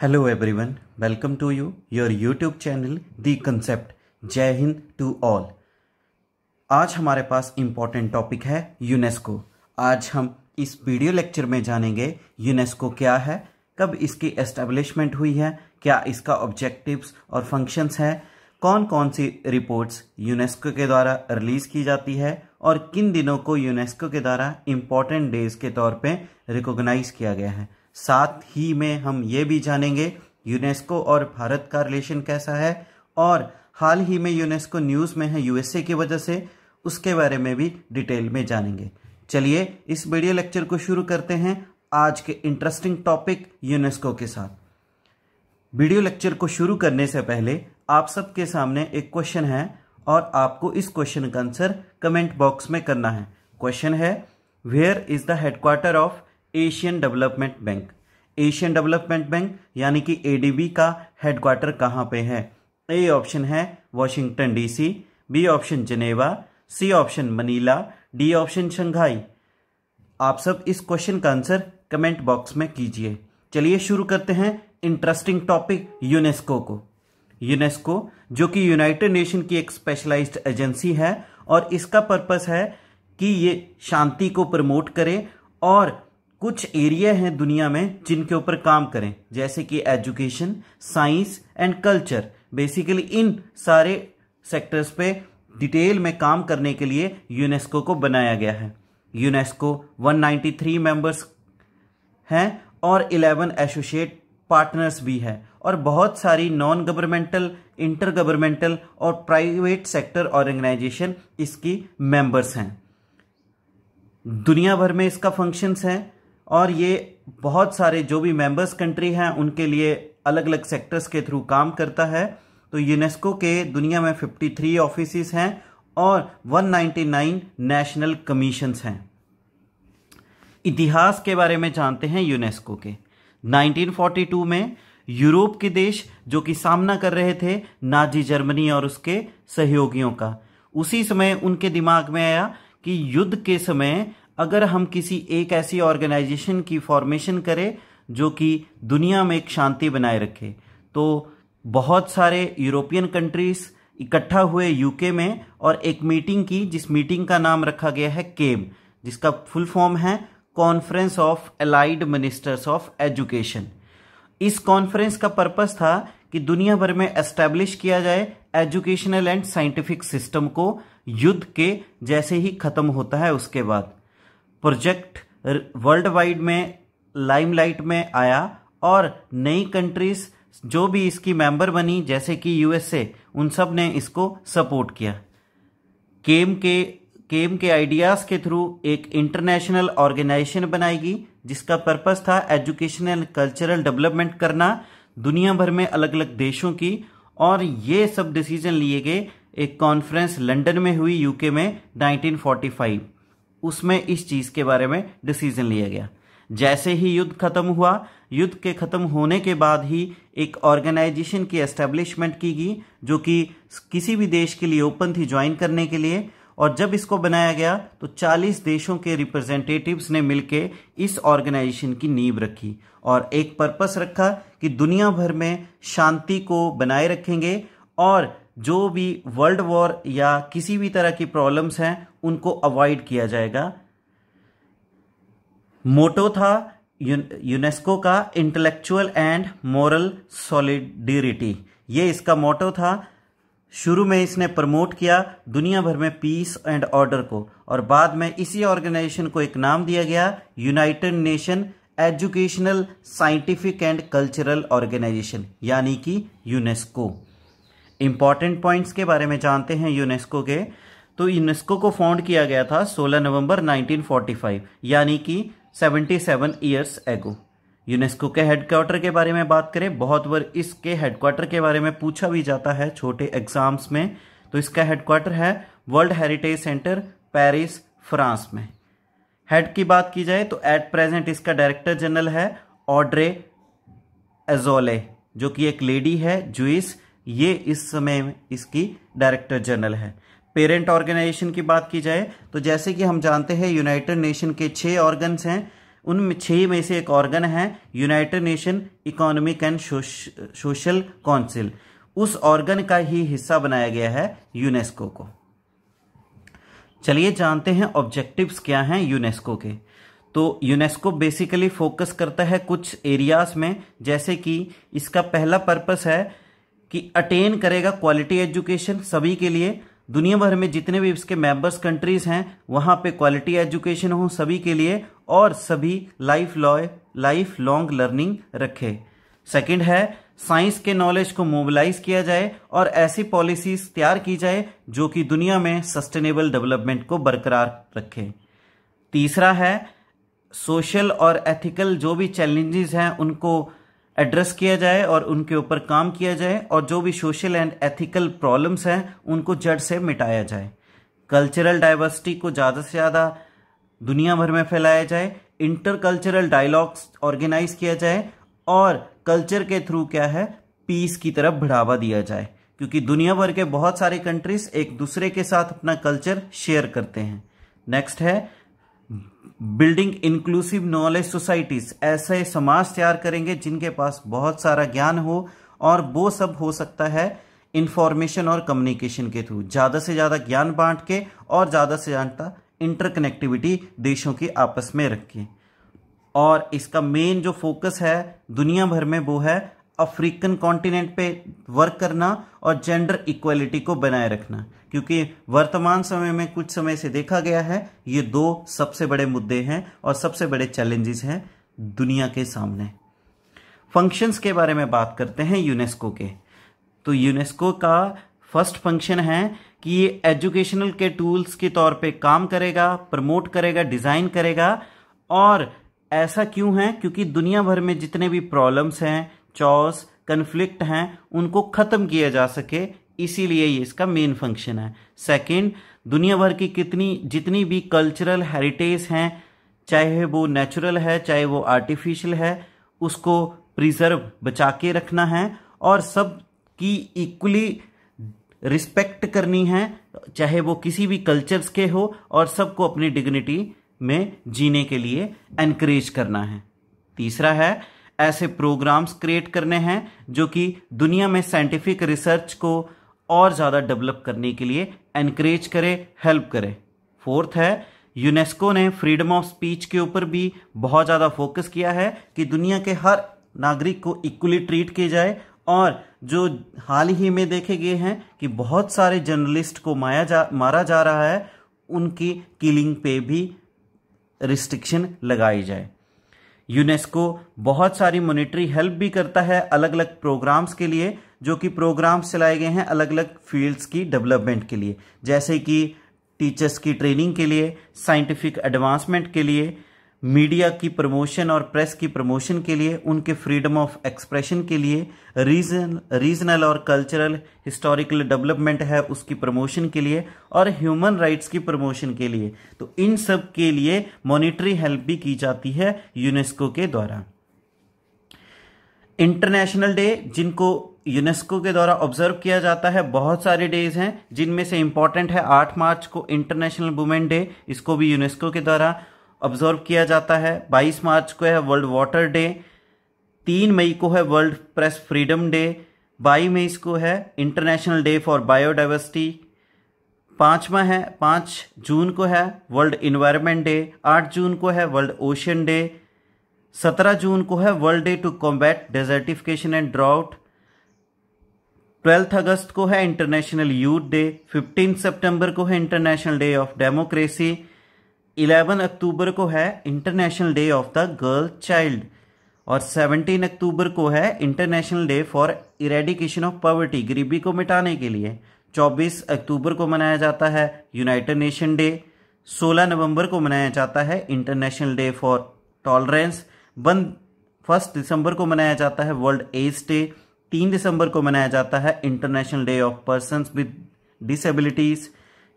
Hello everyone, welcome to you, your YouTube channel The concept Jai Hind to all आज हमारे पास important topic है UNESCO आज हम इस वीडियो लेक्चर में जानेंगे यूनेस्को क्या है कब इसकी एस्टेब्लिशमेंट हुई है क्या इसका ऑब्जेक्टिव्स और फ़ंक्शंस है कौन कौन सी रिपोर्ट्स यूनेस्को के द्वारा रिलीज़ की जाती है और किन दिनों को यूनेस्को के द्वारा इम्पोर्टेंट डेज़ के तौर पे रिकॉग्नाइज किया गया है। साथ ही में हम ये भी जानेंगे यूनेस्को और भारत का रिलेशन कैसा है और हाल ही में यूनेस्को न्यूज़ में है यूएसए की वजह से, उसके बारे में भी डिटेल में जानेंगे। चलिए, इस वीडियो लेक्चर को शुरू करते हैं आज के इंटरेस्टिंग टॉपिक यूनेस्को के साथ। वीडियो लेक्चर को शुरू करने से पहले आप सबके सामने एक क्वेश्चन है और आपको इस क्वेश्चन का आंसर कमेंट बॉक्स में करना है। क्वेश्चन है where is the headquarter of Asian Development Bank. Asian Development Bank, यानी कि एडीबी का हेडक्वार्टर कहाँ पे है? ए ऑप्शन है Washington DC B option Geneva C option Manila D option Shanghai आप सब इस क्वेश्चन का आंसर कमेंट बॉक्स में कीजिए। चलिए शुरू करते हैं इंटरेस्टिंग टॉपिक यूनेस्को को। यूनेस्को जो कि यूनाइटेड नेशन की एक स्पेशलाइज्ड एजेंसी है, और इसका पर्पस है कि ये शांति को प्रमोट करे और कुछ एरिया हैं दुनिया में जिनके ऊपर काम करें, जैसे कि education, science and culture. Basically इन सारे सेक्टर्स पे डिटेल में काम करने के लिए यूनेस्को को बनाया गया है। यूनेस्को 193 मेंबर्स हैं और 11 एसोसिएट पार्टनर्स भी हैं और बहुत सारी नॉन गवर्नमेंटल इंटर गवर्नमेंटल और प्राइवेट सेक्टर ऑर्गेनाइजेशन इसकी मेंबर्स हैं। दुनिया भर में इसका फ़ंक्शंस हैं। और ये बहुत सारे जो भी मेंबर्स कंट्री हैं, उनके लिए अलग अलग सेक्टर्स के थ्रू काम करता है। तो यूनेस्को के दुनिया में 53 ऑफ़िस हैं और 199 नेशनल कमीशंस हैं। इतिहास के बारे में जानते हैं यूनेस्को के। 1942 में यूरोप के देश जो कि सामना कर रहे थे, नाजी जर्मनी और उसके सहयोगियों का। उसी समय उनके दिमाग में आया कि युद्ध के समय अगर हम किसी एक ऐसी ऑर्गेनाइजेशन की फॉर्मेशन करें जो कि दुनिया में एक शांति बनाए रखे तो बहुत सारे यूरोपियन कंट्रीज़ इकट्ठा हुए यूके में और एक मीटिंग की, जिस मीटिंग का नाम रखा गया है केम जिसका फुल फॉर्म है conference of allied ministers of education इस कॉन्फ्रेंस का पर्पस था कि दुनिया भर में एस्टेब्लिश किया जाए एजुकेशनल एंड साइंटिफिक सिस्टम को युद्ध के जैसे ही खत्म होता है उसके बाद। प्रोजेक्ट वर्ल्ड वाइड में, लाइमलाइट में आया और नई कंट्रीज़ जो भी इसकी मेंबर बनी, जैसे कि यूएसए, उन सबने इसको सपोर्ट किया। केम के केम के आइडियाज़ के थ्रू एक इंटरनेशनल ऑर्गेनाइजेशन बनाएगी, जिसका पर्पस था एजुकेशनल कल्चरल डेवलपमेंट करना, दुनिया भर में अलग अलग देशों की, और ये सब डिसीज़न लिए गए एक कॉन्फ्रेंस लंदन में हुई, यूके में 1945 उसमें इस चीज़ के बारे में डिसीज़न लिया गया। जैसे ही युद्ध खत्म हुआ, युद्ध के खत्म होने के बाद ही एक ऑर्गेनाइजेशन की एस्टेब्लिशमेंट की गई, जो कि किसी भी देश के लिए ओपन थी ज्वाइन करने के लिए। और जब इसको बनाया गया तो 40 देशों के रिप्रेजेंटेटिव्स ने मिलकर इस ऑर्गेनाइजेशन की नींव रखी और एक पर्पस रखा कि दुनिया भर में शांति को बनाए रखेंगे। और जो भी वर्ल्ड वॉर या किसी भी तरह की प्रॉब्लम्स हैं उनको अवॉइड किया जाएगा। मोटो था यूनेस्को का इंटेलेक्चुअल एंड मॉरल सॉलिडिरिटी ये इसका मोटो था। शुरू में इसने प्रमोट किया दुनिया भर में पीस एंड ऑर्डर को। और बाद में इसी ऑर्गेनाइजेशन को एक नाम दिया गया united nation educational scientific and cultural organisation यानी कि यूनेस्को इंपॉर्टेंट पॉइंट्स के बारे में जानते हैं यूनेस्को के। तो यूनेस्को को फाउंड किया गया था 16 नवंबर 1945 यानी कि 77 इयर्स एगो यूनेस्को के हेडक्वार्टर के बारे में बात करें, बहुत बार इसके हेडक्वार्टर के बारे में पूछा भी जाता है छोटे एग्ज़ाम्स में। तो इसका हेडक्वार्टर है world heritage centre Paris France में। हेड की बात की जाए तो एट प्रेजेंट इसका डायरेक्टर जनरल है ऑड्रे एजोले जो कि एक लेडी है जुइस ये इस समय इसकी डायरेक्टर जनरल है। पेरेंट ऑर्गेनाइजेशन की बात की जाए तो जैसे कि हम जानते हैं, यूनाइटेड नेशन के छह ऑर्गन्स हैं। उन छह में से एक ऑर्गन है, united nation economic and social council. उस ऑर्गन का ही हिस्सा बनाया गया है यूनेस्को को। चलिए जानते हैं ऑब्जेक्टिव्स क्या हैं यूनेस्को के। तो यूनेस्को बेसिकली फोकस करता है कुछ एरियाज़ में, जैसे कि इसका पहला पर्पस है कि अटेन करेगा क्वालिटी एजुकेशन सभी के लिए दुनिया भर में जितने भी इसके मेंबर्स कंट्रीज़ हैं, वहाँ पे क्वालिटी एजुकेशन हो सभी के लिए और सभी लाइफ लॉय लाइफ लॉन्ग लर्निंग रखे। सेकंड है साइंस के नॉलेज को मोबिलाइज किया जाए और ऐसी पॉलिसीज़ तैयार की जाए जो कि दुनिया में सस्टेनेबल डेवलपमेंट को बरकरार रखे। तीसरा है सोशल और एथिकल जो भी चैलेंजेस हैं, उनको एड्रेस किया जाए और उनके ऊपर काम किया जाए और जो भी सोशल एंड एथिकल प्रॉब्लम्स हैं, उनको जड़ से मिटाया जाए। कल्चरल डाइवर्सिटी को ज़्यादा से ज़्यादा दुनिया भर में फैलाया जाए इंटर कल्चरल डायलॉग्स ऑर्गेनाइज किया जाए और कल्चर के थ्रू क्या है पीस की तरफ़ बढ़ावा दिया जाए। क्योंकि दुनिया भर के बहुत सारे कंट्रीज़ एक दूसरे के साथ अपना कल्चर शेयर करते हैं। नेक्स्ट है बिल्डिंग इंक्लूसिव नॉलेज सोसाइटीज ऐसे समाज तैयार करेंगे जिनके पास बहुत सारा ज्ञान हो और वो सब हो सकता है इंफॉर्मेशन और कम्युनिकेशन के थ्रू ज़्यादा से ज़्यादा ज्ञान बांट के और ज़्यादा से ज़्यादा इंटरकनेक्टिविटी देशों की आपस में रखें। और इसका मेन जो फोकस है दुनिया भर में वो है अफ्रीकन कॉन्टिनेंट पे वर्क करना और जेंडर इक्वलिटी को बनाए रखना। क्योंकि वर्तमान समय में कुछ समय से देखा गया है, ये दो सबसे बड़े मुद्दे हैं और सबसे बड़े चैलेंजेस हैं दुनिया के सामने। फ़ंक्शंस के बारे में बात करते हैं यूनेस्को के। तो यूनेस्को का फ़र्स्ट फ़ंक्शन है कि ये एजुकेशनल के टूल्स के तौर पे काम करेगा प्रमोट करेगा डिज़ाइन करेगा। और ऐसा क्यों है? क्योंकि दुनिया भर में जितने भी प्रॉब्लम्स हैं चॉस कन्फ्लिक्ट हैं, उनको खत्म किया जा सके, इसीलिए ये इसका मेन फ़ंक्शन है। सेकंड दुनिया भर की कितनी, जितनी भी कल्चरल हेरिटेज हैं, चाहे वो नेचुरल है, चाहे वो आर्टिफिशियल है, उसको प्रिजर्व बचा के रखना है, और सब की इक्वली रिस्पेक्ट करनी है, चाहे वो किसी भी कल्चर्स के हो, और सबको अपनी डिग्निटी में जीने के लिए एनकरेज करना है। तीसरा है ऐसे प्रोग्राम्स क्रिएट करने हैं जो कि दुनिया में साइंटिफिक रिसर्च को और ज़्यादा डेवलप करने के लिए एनकरेज करे, हेल्प करे। फोर्थ है, यूनेस्को ने फ्रीडम ऑफ़ स्पीच के ऊपर भी बहुत ज़्यादा फोकस किया है कि दुनिया के हर नागरिक को इक्वली ट्रीट किया जाए और जो हाल ही में देखे गए हैं कि बहुत सारे जर्नलिस्ट को माया जा, मारा जा रहा है, उनकी किलिंग पे भी रिस्ट्रिक्शन लगाई जाए। यूनेस्को बहुत सारी मॉनिटरी हेल्प भी करता है अलग अलग प्रोग्राम्स के लिए, जो कि प्रोग्राम्स चलाए गए हैं अलग अलग फील्ड्स की डेवलपमेंट के लिए। जैसे कि टीचर्स की ट्रेनिंग के लिए साइंटिफिक एडवांसमेंट के लिए मीडिया की प्रमोशन और प्रेस की प्रमोशन के लिए, उनके फ्रीडम ऑफ़ एक्सप्रेशन के लिए रीजन रीजनल और कल्चरल हिस्टोरिकल डेवलपमेंट है उसकी प्रमोशन के लिए और ह्यूमन राइट्स की प्रमोशन के लिए। तो इन सब के लिए मॉनिटरी हेल्प भी की जाती है यूनेस्को के द्वारा। इंटरनेशनल डे जिनको यूनेस्को के द्वारा ऑब्ज़र्व किया जाता है, बहुत सारे डेज़ हैं, जिनमें से इंपॉर्टेंट है 8 मार्च को इंटरनेशनल वुमेन डे इसको भी यूनेस्को के द्वारा ऑब्ज़र्व किया जाता है। 22 मार्च को है वर्ल्ड वाटर डे तीन मई को है वर्ल्ड प्रेस फ्रीडम डे बाई मई को है इंटरनेशनल डे फॉर बायोडाइवर्सिटी पांचवा है, पाँच जून को है वर्ल्ड इन्वायरमेंट डे आठ जून को है वर्ल्ड ओशन डे सत्रह जून को है world day to combat desertification and drought twelfth अगस्त को है इंटरनेशनल यूथ डे फिफ्टीन सितंबर को है इंटरनेशनल डे ऑफ़ डेमोक्रेसी 11 अक्टूबर को है international day of the girl child और 17 अक्टूबर को है international day for eradication of poverty गरीबी को मिटाने के लिए। 24 अक्टूबर को मनाया जाता है यूनाइटेड नेशन डे 16 नवंबर को मनाया जाता है international day for tolerance one first दिसंबर को मनाया जाता है वर्ल्ड एज डे तीन दिसंबर को मनाया जाता है international day of person with disabilities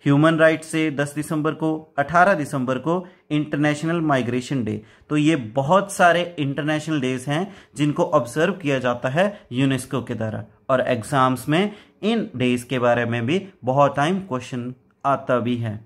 human rights से 10 दिसंबर को 18 दिसंबर को इंटरनेशनल माइग्रेशन डे। तो ये बहुत सारे इंटरनेशनल डेज़ हैं जिनको ऑब्ज़र्व किया जाता है यूनेस्को के द्वारा। और एग्ज़ाम्स में इन डेज़ के बारे में भी बहुत टाइम क्वेश्चन आता भी है।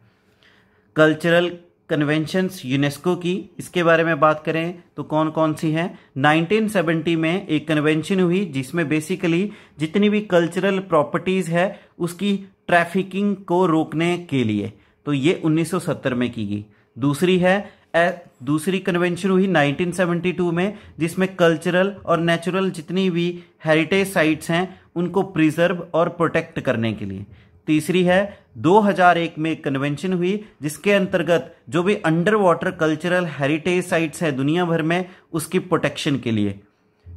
कल्चरल कन्वेंशंस यूनेस्को की, इसके बारे में बात करें तो कौन कौन सी हैं? 1970 में एक कन्वेंशन हुई जिसमें बेसिकली जितनी भी कल्चरल प्रॉपर्टीज़ है, उसकी ट्रैफिकिंग को रोकने के लिए। तो ये 1970 में की गई। दूसरी है दूसरी कन्वेंशन हुई 1972 में, जिसमें कल्चरल और नेचुरल जितनी भी हेरिटेज साइट्स हैं, उनको प्रिजर्व और प्रोटेक्ट करने के लिए। तीसरी है 2001 में कन्वेंशन हुई, जिसके अंतर्गत जो भी under water cultural heritage sites हैं दुनिया भर में, उसकी प्रोटेक्शन के लिए।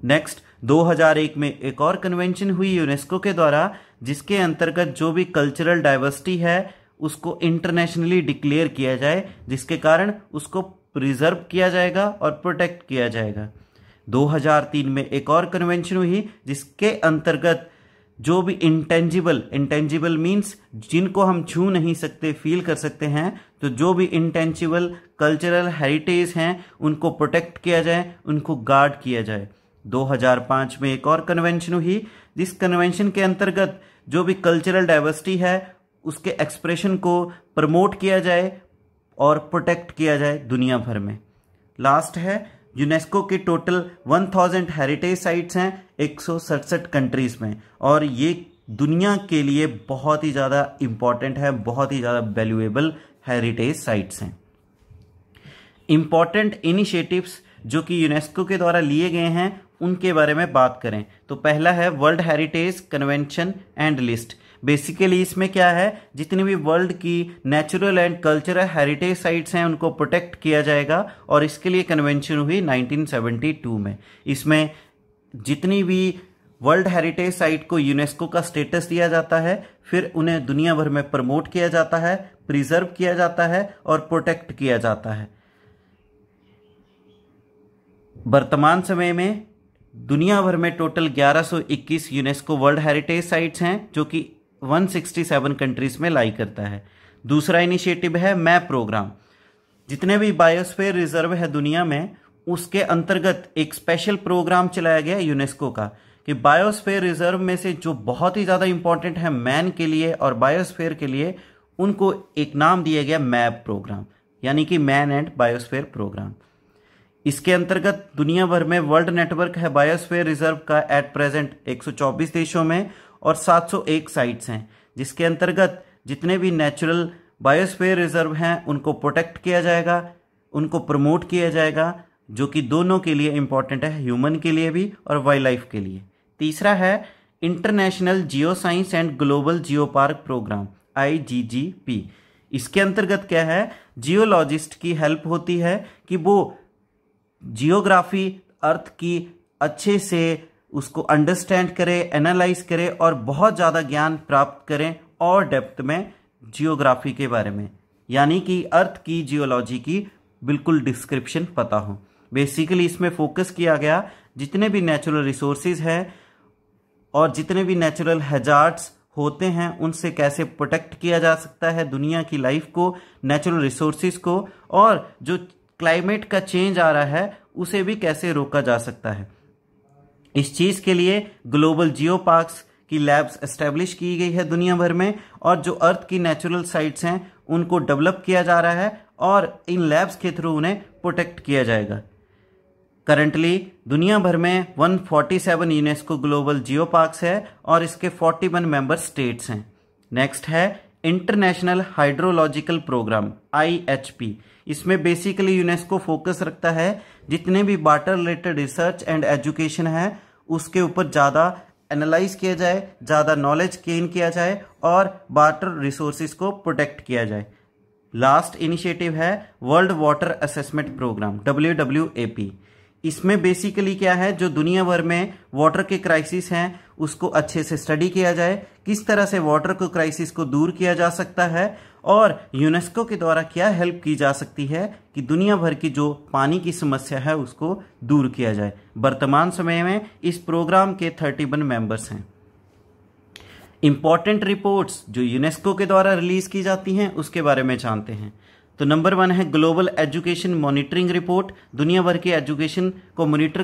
नेक्स्ट 2001 में एक और कन्वेंशन हुई यूनेस्को के द्वारा, जिसके अंतर्गत जो भी कल्चरल डाइवर्सिटी है, उसको इंटरनेशनली डिक्लेयर किया जाए, जिसके कारण उसको प्रिजर्व किया जाएगा और प्रोटेक्ट किया जाएगा। 2003 में एक और कन्वेंशन हुई, जिसके अंतर्गत जो भी इंटेंजिबल इंटेंजिबल मीन्स जिनको हम छू नहीं सकते फील कर सकते हैं तो जो भी इंटेंजिबल कल्चरल हेरिटेज हैं, उनको प्रोटेक्ट किया जाए, उनको गार्ड किया जाए। 2005 में एक और कन्वेंशन हुई। जिस कन्वेंशन के अंतर्गत जो भी कल्चरल डाइवर्सिटी है, उसके एक्सप्रेशन को प्रमोट किया जाए और प्रोटेक्ट किया जाए दुनिया भर में। लास्ट है यूनेस्को की टोटल 1000 हेरिटेज साइट्स हैं एक सौ सड़सठ कंट्रीज़ में। और ये दुनिया के लिए बहुत ही ज़्यादा इंपॉर्टेंट है, बहुत ही ज़्यादा वैल्यूएबल हेरिटेज साइट्स हैं। इंपॉर्टेंट इनिशिएटिव्स जो कि यूनेस्को के द्वारा लिए गए हैं उनके बारे में बात करें। तो पहला है world heritage convention and list basically इसमें क्या है? जितनी भी वर्ल्ड की natural and cultural heritage sites हैं, उनको प्रोटेक्ट किया जाएगा और इसके लिए कन्वेंशन हुई 1972 में। इसमें जितनी भी वर्ल्ड हेरिटेज साइट को यूनेस्को का स्टेटस दिया जाता है, फिर उन्हें दुनिया भर में प्रमोट किया जाता है प्रिजर्व किया जाता है और प्रोटेक्ट किया जाता है। वर्तमान समय में दुनिया भर में total 1121 UNESCO world heritage sites हैं, जो कि 167 कंट्रीज़ में लाई करता है। दूसरा इनिशिएटिव है मैप प्रोग्राम। जितने भी बायोस्फेयर रिज़र्व है दुनिया में, उसके अंतर्गत एक स्पेशल प्रोग्राम चलाया गया यूनेस्को का, कि बायोस्फेयर रिज़र्व में से जो बहुत ही ज़्यादा इंपॉर्टेंट है मैन के लिए और बायोस्फेयर के लिए, उनको एक नाम दिया गया मैप प्रोग्राम, यानी कि मैन एंड बायोस्फेयर प्रोग्राम। इसके अंतर्गत दुनिया भर में वर्ल्ड नेटवर्क है बायोस्फेयर रिज़र्व का एट प्रेजेंट 124 देशों में और 701 साइट्स हैं। जिसके अंतर्गत जितने भी नेचुरल बायोस्फेयर रिज़र्व हैं, उनको प्रोटेक्ट किया जाएगा, उनको प्रमोट किया जाएगा, जो कि दोनों के लिए इंपॉर्टेंट है ह्यूमन के लिए भी और वाइल्ड लाइफ के लिए। तीसरा है international geo science and global geo park programme IGGP इसके अंतर्गत क्या है? जियोलॉजिस्ट की हेल्प होती है कि वो जियोग्राफी अर्थ की अच्छे से उसको अंडरस्टैंड करें एनालाइज करें और बहुत ज़्यादा ज्ञान प्राप्त करें और डेप्थ में जियोग्राफी के बारे में। यानी कि अर्थ की जियोलॉजी की बिल्कुल डिस्क्रिप्शन पता हो। बेसिकली इसमें फोकस किया गया, जितने भी नेचुरल रिसोर्सेज हैं और जितने भी नेचुरल हैजार्ड्स होते हैं, उनसे कैसे प्रोटेक्ट किया जा सकता है दुनिया की लाइफ को नेचुरल रिसोर्सेज को और जो क्लाइमेट का चेंज आ रहा है, उसे भी कैसे रोका जा सकता है? इस चीज़ के लिए ग्लोबल जियो पार्क्स की लैब्स एस्टेब्लिश की गई है दुनिया भर में, और जो अर्थ की नेचुरल साइट्स हैं, उनको डेवलप किया जा रहा है, और इन लैब्स के थ्रू उन्हें प्रोटेक्ट किया जाएगा। करंटली, दुनिया भर में 147 यूनेस्को ग्लोबल जियो पार्क्स है, और इसके 41 मेंबर स्टेट्स हैं। नेक्स्ट है इंटरनेशनल हाइड्रोलॉजिकल प्रोग्राम आईएचपी इसमें बेसिकली यूनेस्को फोकस रखता है, जितने भी water related research and education है, उसके ऊपर ज़्यादा एनालाइज किया जाए, ज़्यादा नॉलेज गेन किया जाए और वाटर रिसोर्सिस को प्रोटेक्ट किया जाए। लास्ट इनिशिएटिव है world water assessment programme P इसमें बेसिकली क्या है, जो दुनिया भर में वाटर के क्राइसिस हैं, उसको अच्छे से स्टडी किया जाए, किस तरह से वाटर को क्राइसिस को दूर किया जा सकता है, और यूनेस्को के द्वारा क्या हेल्प की जा सकती है कि दुनिया भर की जो पानी की समस्या है, उसको दूर किया जाए। वर्तमान समय में इस प्रोग्राम के थर्टी वन मेंबर्स हैं। इंपॉर्टेंट रिपोर्ट्स जो यूनेस्को के द्वारा रिलीज़ की जाती हैं, उसके बारे में जानते हैं। तो नंबर वन है ग्लोबल एजुकेशन मॉनिटरिंग रिपोर्ट। दुनिया भर के एजुकेशन को मॉनिटर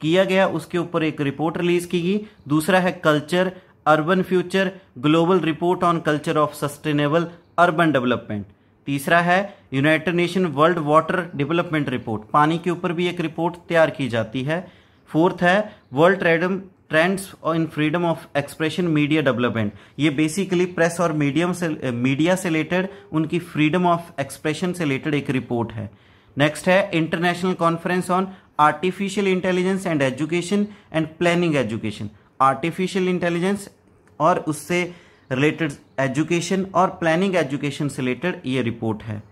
किया गया, उसके ऊपर एक रिपोर्ट रिलीज़ की गई। दूसरा है culture, urban future, global report on culture of sustainable urban development. तीसरा है united nation world water development report. पानी के ऊपर भी एक रिपोर्ट तैयार की जाती है। फोर्थ है world ट्रेडम trends in freedom of expression media development ये बेसिकली प्रेस और मीडियम से मीडिया से रिलेटेड उनकी फ्रीडम ऑफ़ एक्सप्रेशन से रिलेटेड एक रिपोर्ट है। नेक्स्ट है international conference on artificial intelligence and education and planning education artificial intelligence और उससे रिलेटेड एजुकेशन और प्लानिंग एजुकेशन से रिलेटेड ये रिपोर्ट है।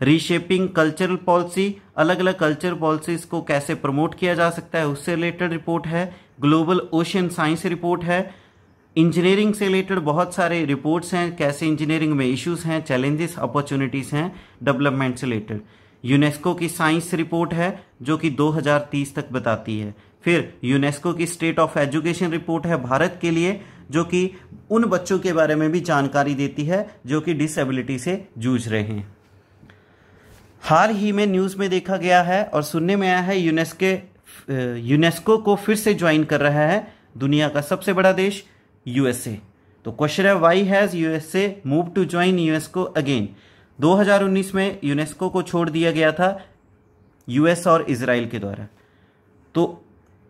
रीशेपिंग कल्चरल पॉलिसी अलग अलग कल्चरल पॉलिसीज़ को कैसे प्रमोट किया जा सकता है, उससे रिलेटेड रिपोर्ट है ग्लोबल ओशियन साइंस रिपोर्ट है इंजीनियरिंग से रिलेटेड बहुत सारे रिपोर्ट्स हैं, कैसे इंजीनियरिंग में इश्यूज़ हैं चैलेंजेस अपॉर्चुनिटीज़ हैं डेवलपमेंट से रिलेटेड यूनेस्को की साइंस रिपोर्ट है, जो कि 2030 तक बताती है। फिर यूनेस्को की स्टेट ऑफ़ एजुकेशन रिपोर्ट है भारत के लिए, जो कि उन बच्चों के बारे में भी जानकारी देती है, जो कि डिसेबिलिटी से जूझ रहे हैं। हाल ही में न्यूज़ में देखा गया है और सुनने में आया है यूनेस्को यूनेस्को को फिर से ज्वाइन कर रहा है दुनिया का सबसे बड़ा देश, यूएसए। तो क्वेश्चन है why has USA move to join UNESCO again 2019 में यूनेस्को को छोड़ दिया गया था यूएस और इसराइल के द्वारा। तो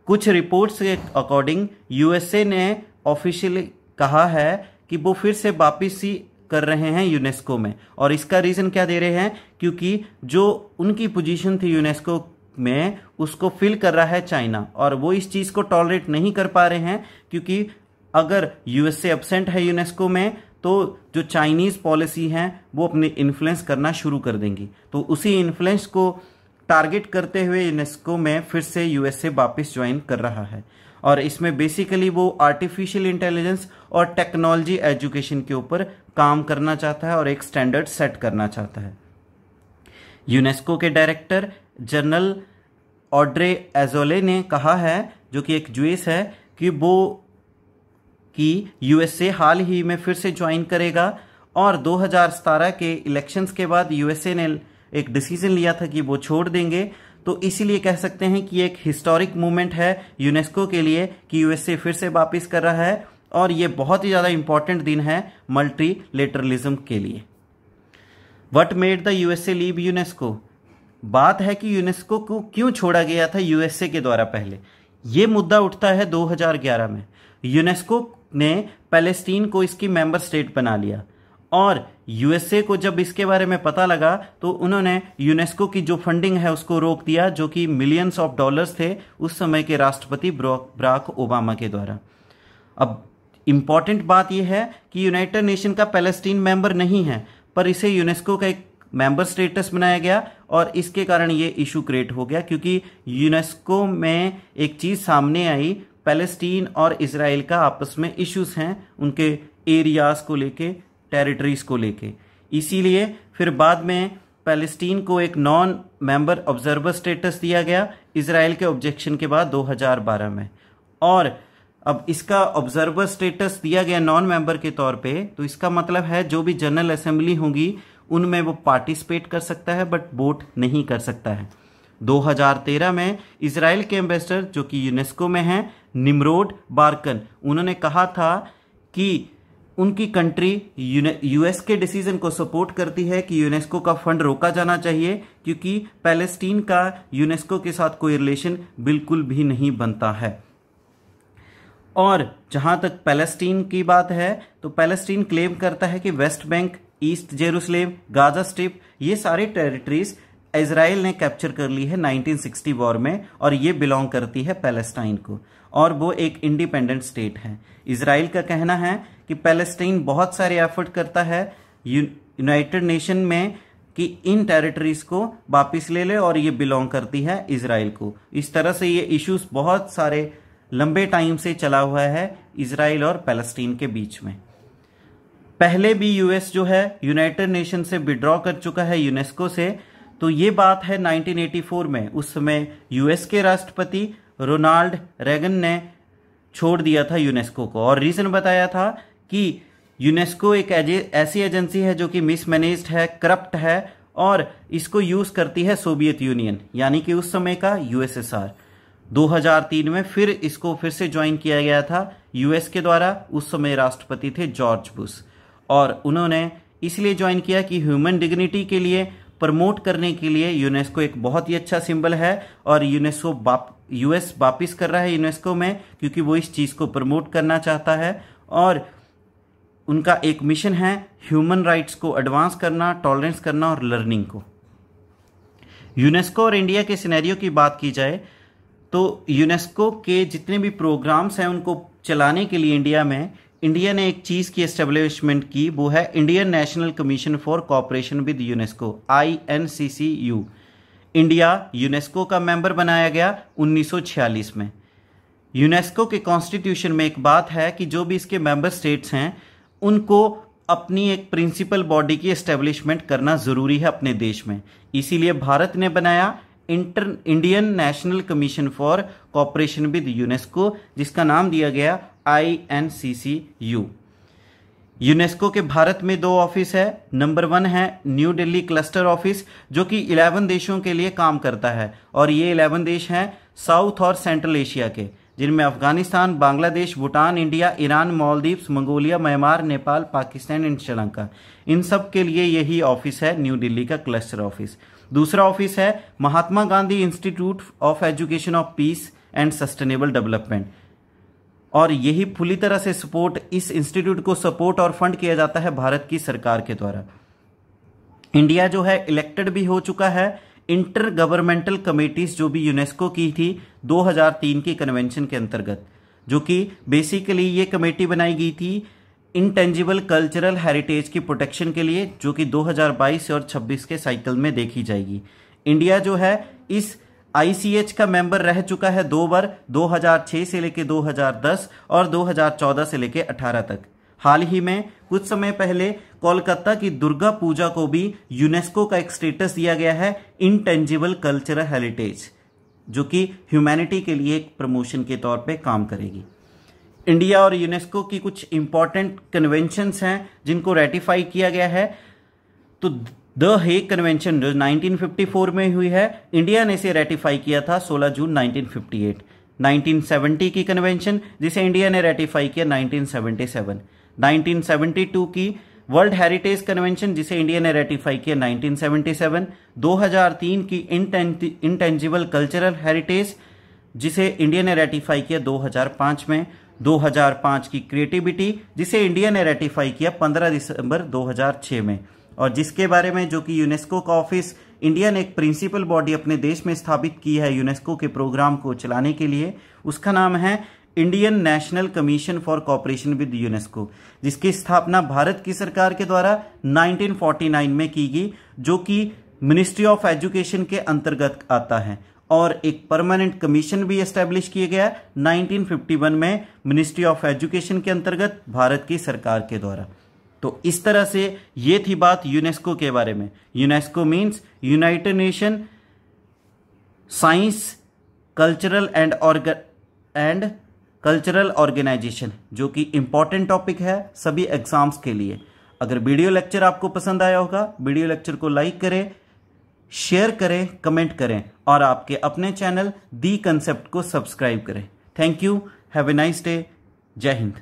कुछ रिपोर्ट्स के अकॉर्डिंग यूएसए ने ऑफिशियली कहा है कि वो फिर से वापिसी कर रहे हैं यूनेस्को में। और इसका रीजन क्या दे रहे हैं? क्योंकि जो उनकी पोजीशन थी यूनेस्को में, उसको फिल कर रहा है चाइना। और वो इस चीज़ को टॉलरेट नहीं कर पा रहे हैं, क्योंकि अगर यूएसए एबसेंट है यूनेस्को में तो जो चाइनीज़ पॉलिसी है, वो अपने इन्फ्लुएंस करना शुरू कर देंगी। तो उसी इन्फ्लुएंस को टारगेट करते हुए यूनेस्को में फिर से यूएसए वापस ज्वाइन कर रहा है। और इसमें बेसिकली वो आर्टिफिशियल इंटेलिजेंस और टेक्नोलॉजी एजुकेशन के ऊपर काम करना चाहता है और एक स्टैंडर्ड सेट करना चाहता है। यूनेस्को के डायरेक्टर जनरल ऑड्रे एजोले ने कहा है, जो कि एक जुएस है, कि वो, कि यूएसए हाल ही में फिर से ज्वाइन करेगा और 2017 के इलेक्शंस के बाद यूएसए ने एक डिसीज़न लिया था कि वो छोड़ देंगे तो इसीलिए कह सकते हैं कि एक हिस्टोरिक मूवमेंट है यूनेस्को के लिए कि यूएसए फिर से वापस कर रहा है और ये बहुत ही ज़्यादा इंपॉर्टेंट दिन है मल्टीलेटरलिज्म के लिए। What made the USA leave UNESCO बात है कि यूनेस्को को क्यों छोड़ा गया था यूएसए के द्वारा पहले? ये मुद्दा उठता है 2011 में। यूनेस्को ने पैलेस्टीन को इसकी मेंबर स्टेट बना लिया। और यूएसए को जब इसके बारे में पता लगा तो उन्होंने यूनेस्को की जो फंडिंग है, उसको रोक दिया, जो कि मिलियंस ऑफ़ डॉलर्स थे उस समय के राष्ट्रपति ब्राक ओबामा के द्वारा। अब इंपॉर्टेंट बात यह है कि यूनाइटेड नेशन का पैलेस्टीन मेंबर नहीं है, पर इसे यूनेस्को का एक मेंबर स्टेटस बनाया गया और इसके कारण ये इशू क्रिएट हो गया, क्योंकि यूनेस्को में एक चीज़ सामने आई पैलेस्टीन और इसराइल का आपस में इश्यूज़ हैं, उनके एरियाज़ को लेके। टेरिटरीज को लेके। इसीलिए फिर बाद में पैलेस्टीन को एक नॉन मेंबर ऑब्जर्वर स्टेटस दिया गया इसराइल के ऑब्जेक्शन के बाद 2012 में। और अब इसका ऑब्जर्वर स्टेटस दिया गया नॉन मेंबर के तौर पे तो इसका मतलब है जो भी जनरल असेंबली होगी, उनमें वो पार्टिसिपेट कर सकता है बट वोट नहीं कर सकता है। 2013 में इसराइल के एम्बेसडर जो कि यूनेस्को में हैं निमरोड बारकन उन्होंने कहा था कि उनकी कंट्री यूएस के डिसीज़न को सपोर्ट करती है कि यूनेस्को का फंड रोका जाना चाहिए, क्योंकि पैलेस्टीन का यूनेस्को के साथ कोई रिलेशन बिल्कुल भी नहीं बनता है। और जहाँ तक पैलेस्टीन की बात है तो पैलेस्टीन क्लेम करता है कि West Bank, East Jerusalem, Gaza Strip, ये सारे टेरिटरीज इसराइल ने कैप्चर कर ली है 1960 वॉर में, और ये बिलोंग करती है पैलेस्टाइन को। और वो एक इंडिपेंडेंट स्टेट है। इसराइल का कहना है कि पैलेस्टाइन बहुत सारे एफर्ट करता है यूनाइटेड नेशन में, कि इन टेरिटरीज को वापिस ले ले और ये बिलोंग करती है इसराइल को। इस तरह से ये इश्यूज़ बहुत सारे लंबे टाइम से चला हुआ है इसराइल और पैलेस्टीन के बीच में। पहले भी यूएस जो है यूनाइटेड नेशन से विड्रॉ कर चुका है यूनेस्को से। तो ये बात है 1984 में। उस समय यूएस के राष्ट्रपति रोनाल्ड रेगन ने छोड़ दिया था यूनेस्को को। और रीजन बताया था कि यूनेस्को एक ऐसी एजेंसी है जो कि मिसमैनेज्ड है करप्ट है और इसको यूज़ करती है सोवियत यूनियन यानी कि उस समय का यूएसएसआर 2003 में फिर इसको फिर से ज्वाइन किया गया था यूएस के द्वारा, उस समय राष्ट्रपति थे जॉर्ज बुश और उन्होंने इसलिए ज्वाइन किया कि ह्यूमन डिग्निटी के लिए प्रमोट करने के लिए यूनेस्को एक बहुत ही अच्छा सिंबल है और यूनेस्को बाप यूएस वापिस कर रहा है यूनेस्को में, क्योंकि वो इस चीज़ को प्रमोट करना चाहता है। और उनका एक मिशन है ह्यूमन राइट्स को एडवांस करना, टॉलरेंस करना और लर्निंग को। यूनेस्को और इंडिया के सिनेरियो की बात की जाए तो यूनेस्को के जितने भी प्रोग्राम्स हैं उनको चलाने के लिए इंडिया में, इंडिया ने एक चीज़ की एस्टेब्लिशमेंट की, वो है Indian National Commission for Cooperation with UNESCO I N C C U India UNESCO का मेंबर बनाया गया 1946 में। यूनेस्को के कॉन्स्टिट्यूशन में एक बात है कि जो भी इसके मेंबर स्टेट्स हैं उनको अपनी एक प्रिंसिपल बॉडी की एस्टेब्लिशमेंट करना ज़रूरी है अपने देश में। इसीलिए भारत ने बनाया inter Indian National Commission for Cooperation with UNESCO जिसका नाम दिया गया I N C C U UNESCO के भारत में दो ऑफ़िस है। नंबर वन है न्यू दिल्ली क्लस्टर ऑफ़िस जो कि 11 देशों के लिए काम करता है। और ये 11 देश हैं साउथ और सेंट्रल एशिया के। जिनमें Afghanistan, Bangladesh, Bhutan, India, Iran, Maldives, Mongolia, Myanmar, Nepal, Pakistan and Sri. इन सब के लिए यही ऑफ़िस है, न्यू दिल्ली का क्लस्टर ऑफ़िस। दूसरा ऑफ़िस है Mahatma Gandhi Institute of Education of Peace and Sustainable Development. और यही पूरी तरह से सपोर्ट, इस इंस्टीट्यूट को सपोर्ट और फंड किया जाता है भारत की सरकार के द्वारा। इंडिया जो है इलेक्टेड भी हो चुका है इंटर गवर्नमेंटल कमेटीज जो भी यूनेस्को की थी 2003 की कन्वेंशन के अंतर्गत, जो कि बेसिकली ये कमेटी बनाई गई थी इंटेंजिबल कल्चरल हेरिटेज की प्रोटेक्शन के लिए, जो कि 2022 और 26 के साइकिल में देखी जाएगी। इंडिया जो है, इस आईसीएच का मेंबर रह चुका है दो बार 2006 से लेकर 2010 और 2014 से लेकर 18 तक। हाल ही में, कुछ समय पहले, कोलकाता की दुर्गा पूजा को भी यूनेस्को का एक स्टेटस दिया गया है इनटेंजिबल कल्चरल हेरिटेज जो कि ह्यूमैनिटी के लिए एक प्रमोशन के तौर पे काम करेगी। इंडिया और यूनेस्को की कुछ इंपॉर्टेंट कन्वेंशंस हैं, जिनको रेटिफाई किया गया है। तो द हेग कन्वेंशन जो 1954 में हुई है, इंडिया ने इसे रेटिफाई किया था 16 जून 1958 1970 की कन्वेंशन जिसे इंडिया ने रेटिफाई किया 1977 1972 की वर्ल्ड हेरिटेज कन्वेंशन, जिसे इंडिया ने रेटिफाई किया 1977 2003 की इंटेंजिबल कल्चरल हेरिटेज, जिसे इंडिया ने रेटिफाई किया 2005 में 2005 की क्रिएटिविटी, जिसे इंडिया ने रेटिफाई किया 15 दिसंबर 2006 में। और जिसके बारे में, जो कि यूनेस्को का ऑफ़िस, इंडिया ने एक प्रिंसिपल बॉडी अपने देश में स्थापित की है यूनेस्को के प्रोग्राम को चलाने के लिए, उसका नाम है Indian National Commission for Cooperation with UNESCO, जिसकी स्थापना भारत की सरकार के द्वारा 1949 में की गई, जो कि मिनिस्ट्री ऑफ़ एजुकेशन के अंतर्गत आता है। और एक परमानेंट कमीशन भी एस्टेब्लिश किया गया 1951 में मिनिस्ट्री ऑफ़ एजुकेशन के अंतर्गत भारत की सरकार के द्वारा। तो इस तरह से ये थी बात यूनेस्को के बारे में। UNESCO means United Nation science, cultural and org and cultural organization, जो कि इंपॉर्टेंट टॉपिक है सभी एग्ज़ाम्स के लिए। अगर वीडियो लेक्चर आपको पसंद आया होगा वीडियो लेक्चर को लाइक करें शेयर करें कमेंट करें और आपके अपने चैनल दी कंसेप्ट को सब्सक्राइब करें। Thank you have a nice day जय हिंद